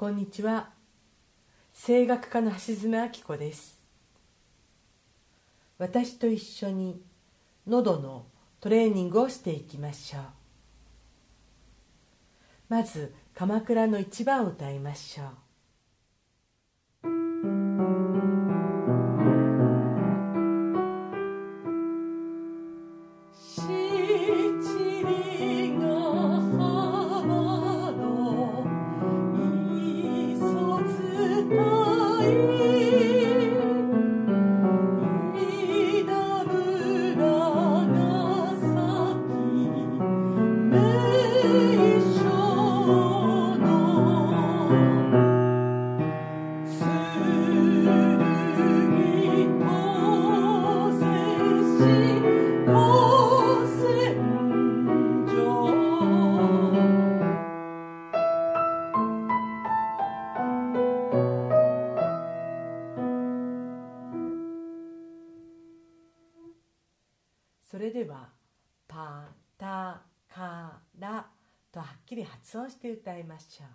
こんにちは。声楽家の橋爪明子です。私と一緒に喉のトレーニングをしていきましょう。まず鎌倉の一番を歌いましょう。それでは「パタカラ」とはっきり発音して歌いましょう。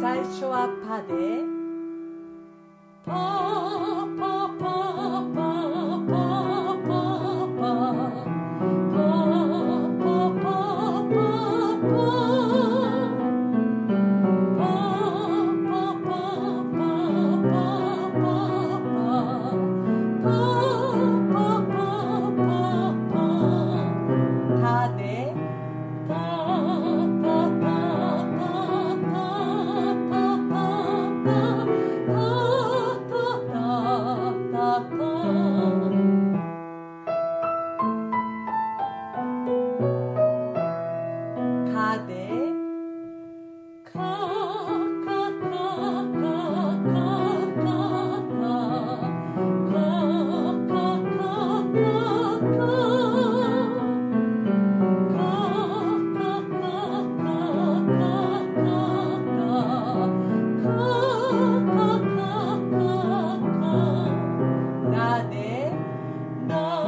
最初は「パ」で「Oh. No.